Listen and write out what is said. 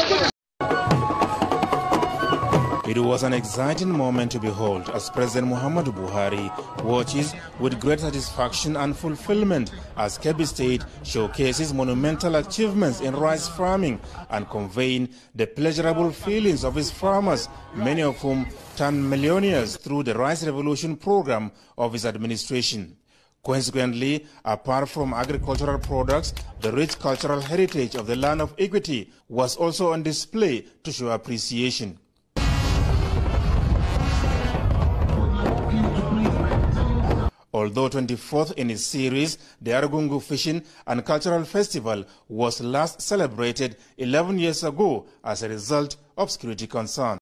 Sej. It was an exciting moment to behold as President Muhammadu Buhari watches with great satisfaction and fulfillment as Kebbi State showcases monumental achievements in rice farming and conveying the pleasurable feelings of its farmers, many of whom turned millionaires through the Rice Revolution program of his administration. Consequently, apart from agricultural products, the rich cultural heritage of the land of equity was also on display to show appreciation. Although 24th in its series, the Argungu Fishing and Cultural Festival was last celebrated 11 years ago as a result of security concerns.